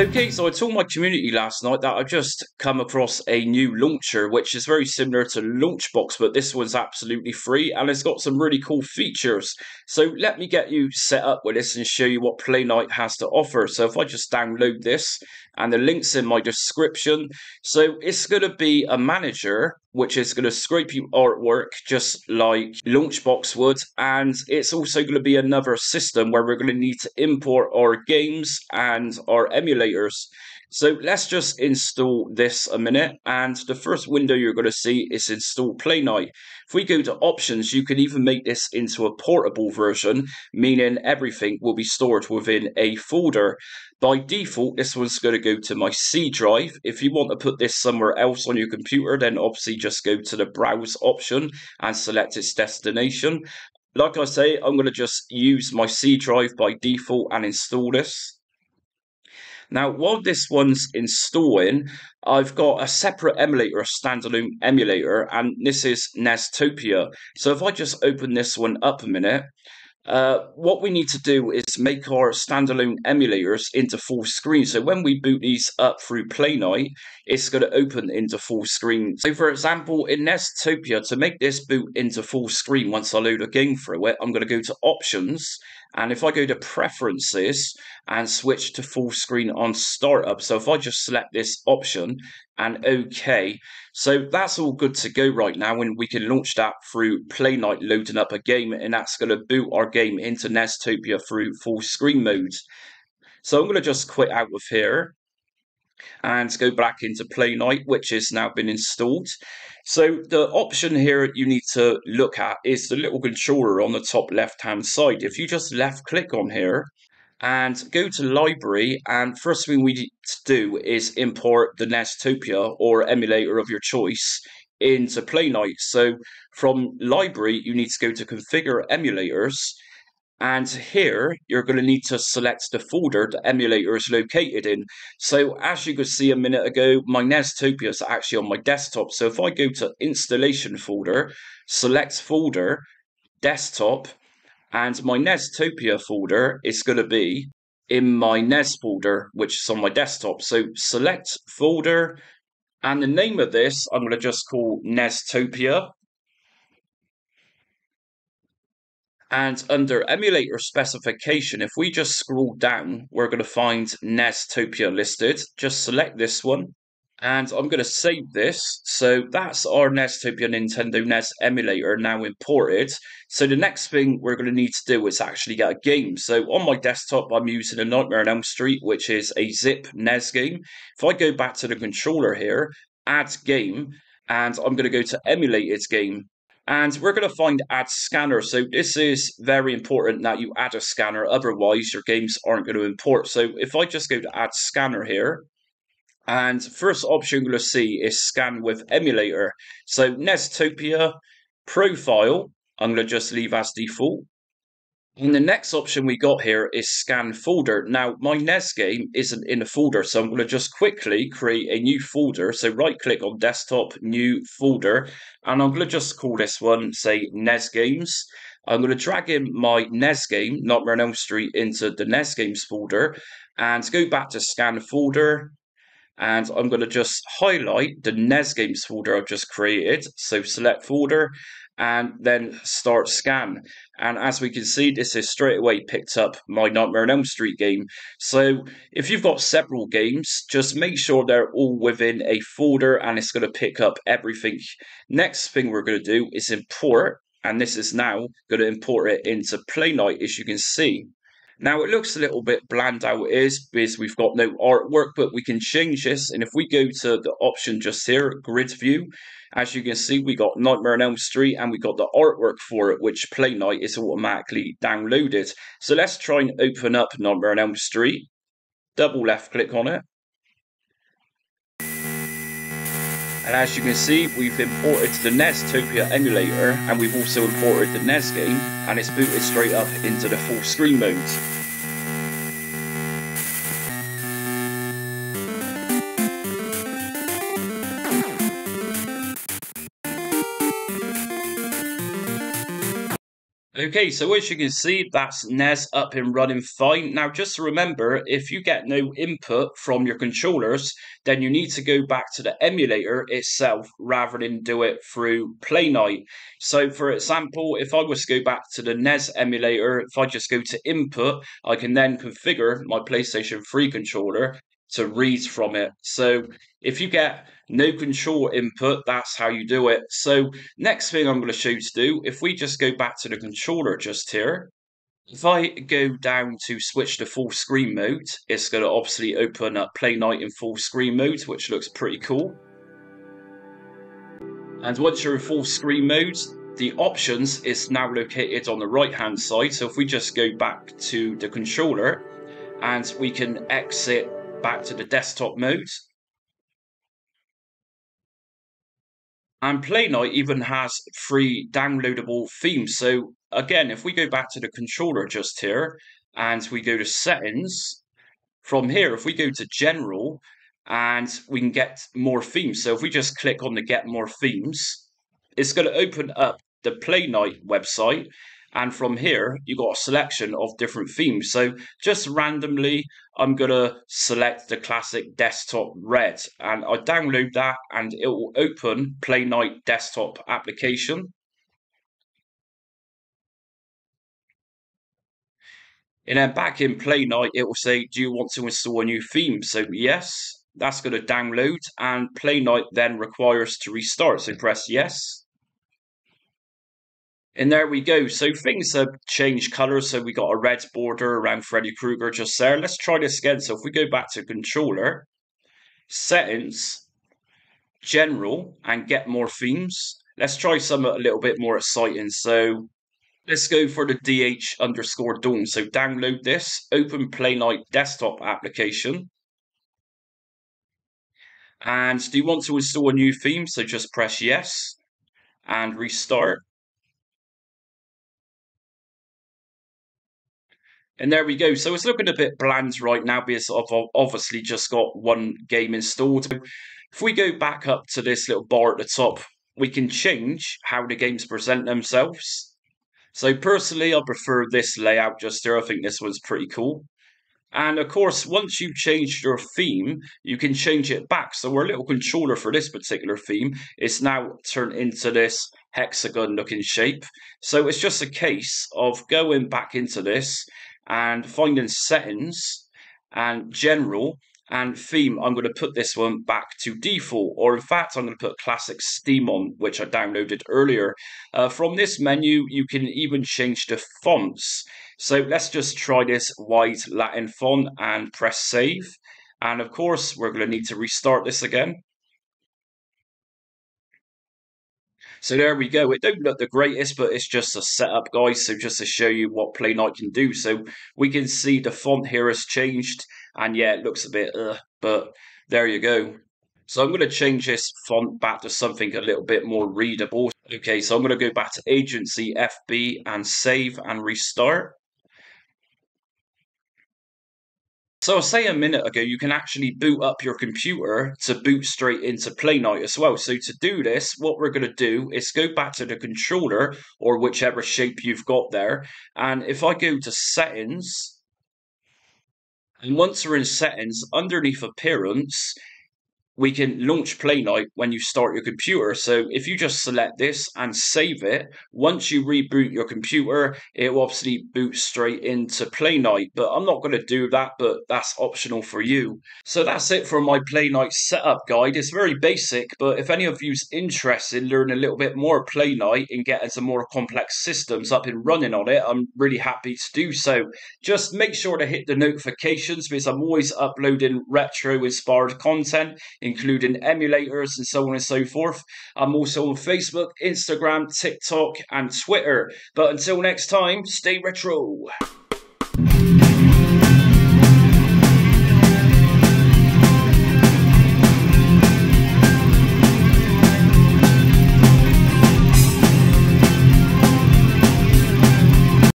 Okay, so I told my community last night that I've just come across a new launcher, which is very similar to Launchbox, but this one's absolutely free and it's got some really cool features. So let me get you set up with this and show you what Playnite has to offer. So if I just download this, and the link's in my description. So it's going to be a manager which is going to scrape you artwork just like Launchbox would, and it's also going to be another system where we're going to need to import our games and our emulators. So let's just install this a minute. And the first window you're going to see is install Playnite. If we go to options, you can even make this into a portable version, meaning everything will be stored within a folder. By default, this one's going to go to my C drive. If you want to put this somewhere else on your computer, then obviously just go to the browse option and select its destination. Like I say, I'm going to just use my C drive by default and install this. Now, while this one's installing, I've got a separate emulator, a standalone emulator, and this is Nestopia. So if I just open this one up a minute, uh, what we need to do is make our standalone emulators into full screen. So when we boot these up through Playnite, it's going to open into full screen. So for example, in Nestopia, to make this boot into full screen once I load a game through it, I'm going to go to Options, and if I go to Preferences and switch to full screen on Startup, so if I just select this option and OK, so that's all good to go right now, and we can launch that through Playnite loading up a game, and that's going to boot our game into Nestopia through full screen mode. So I'm going to just quit out of here and go back into Playnite, which has now been installed. So the option here you need to look at is the little controller on the top left hand side. If you just left click on here and go to library and first thing we need to do is import the Nestopia or emulator of your choice into Playnite. So from library you need to go to configure emulators and here you're going to need to select the folder the emulator is located in. So as you could see a minute ago, my Nestopia is actually on my desktop. So if I go to installation folder, select folder, desktop, and my Nestopia folder is going to be in my NES folder, which is on my desktop. So select folder, and the name of this I'm going to just call Nestopia. And under emulator specification, if we just scroll down, we're going to find Nestopia listed. Just select this one. And I'm going to save this. So that's our Nestopia Nintendo NES emulator now imported. So the next thing we're going to need to do is actually get a game. So on my desktop, I'm using a Nightmare on Elm Street, which is a zip NES game. If I go back to the controller here, add game, and I'm going to go to emulated game. And we're going to find add scanner. So this is very important that you add a scanner. Otherwise, your games aren't going to import. So if I just go to add scanner here, and first option you're going to see is scan with emulator. So Nestopia profile, I'm going to just leave as default. And the next option we got here is scan folder. Now, my NES game isn't in a folder, so I'm going to just quickly create a new folder. So right click on desktop, new folder, and I'm going to just call this one, say, NES games. I'm going to drag in my NES game, Nightmare on Street, into the NES games folder, and go back to scan folder, and I'm going to just highlight the NES games folder I've just created. So select folder and then start scan. And as we can see, this is straight away picked up my Nightmare on Elm Street game. So if you've got several games, just make sure they're all within a folder and it's going to pick up everything. Next thing we're going to do is import, and this is now going to import it into Playnite, as you can see. Now it looks a little bit bland how it is because we've got no artwork, but we can change this. And if we go to the option just here, grid view, as you can see, we got Nightmare on Elm Street and we got the artwork for it, which Playnite is automatically downloaded. So let's try and open up Nightmare on Elm Street. Double left click on it. And as you can see, we've imported the Nestopia emulator and we've also imported the NES game and it's booted straight up into the full screen mode. Okay, so as you can see, that's NES up and running fine. Now, just remember, if you get no input from your controllers, then you need to go back to the emulator itself rather than do it through Playnite. So, for example, if I was to go back to the NES emulator, if I just go to input, I can then configure my PlayStation 3 controller to read from it. So if you get no control input, that's how you do it. So next thing I'm going to show you to do, if we just go back to the controller just here, if I go down to switch to full screen mode, it's going to obviously open up Playnite in full screen mode, which looks pretty cool. And once you're in full screen mode, the options is now located on the right hand side. So if we just go back to the controller and we can exit back to the desktop mode. And Playnite even has free downloadable themes. So again, if we go back to the controller just here and we go to settings, from here, if we go to general and we can get more themes. So if we just click on the get more themes, it's going to open up the Playnite website and from here, you got a selection of different themes. So just randomly, I'm going to select the classic desktop red and I download that and it will open Playnite desktop application. And then back in Playnite, it will say, do you want to install a new theme? So yes, that's going to download and Playnite then requires to restart. So press yes. And there we go. So things have changed colour. So we got a red border around Freddy Krueger just there. Let's try this again. So if we go back to controller, settings, general, and get more themes. Let's try some a little bit more exciting. So let's go for the DH underscore Dawn. So download this, open Playnite desktop application. And do you want to install a new theme? So just press yes and restart. And there we go. So it's looking a bit bland right now because I've obviously just got one game installed. If we go back up to this little bar at the top, we can change how the games present themselves. So personally, I prefer this layout just here. I think this one's pretty cool. And of course, once you've changed your theme, you can change it back. So our little controller for this particular theme is now turned into this hexagon looking shape. So it's just a case of going back into this and finding settings and general and theme, I'm going to put this one back to default, or in fact, I'm going to put classic Steam on, which I downloaded earlier. Uh, from this menu, you can even change the fonts. So let's just try this white Latin font and press save. And of course, we're going to need to restart this again. So there we go. It don't look the greatest, but it's just a setup, guys. So just to show you what Playnite can do. So we can see the font here has changed. And yeah, it looks a bit, uh, but there you go. So I'm going to change this font back to something a little bit more readable. Okay, so I'm going to go back to Agency FB and save and restart. So I saying a minute ago, you can actually boot up your computer to boot straight into Playnite as well. So to do this, what we're going to do is go back to the controller or whichever shape you've got there. And if I go to settings, and once we're in settings, underneath appearance, we can launch Playnite when you start your computer. So if you just select this and save it, once you reboot your computer, it will obviously boot straight into Playnite. But I'm not going to do that, but that's optional for you. So that's it for my Playnite setup guide. It's very basic, but if any of you's interested in learning a little bit more Playnite and getting some more complex systems up and running on it, I'm really happy to do so. Just make sure to hit the notifications because I'm always uploading retro inspired content including emulators and so on and so forth. I'm also on Facebook, Instagram, TikTok, and Twitter. But until next time, stay retro.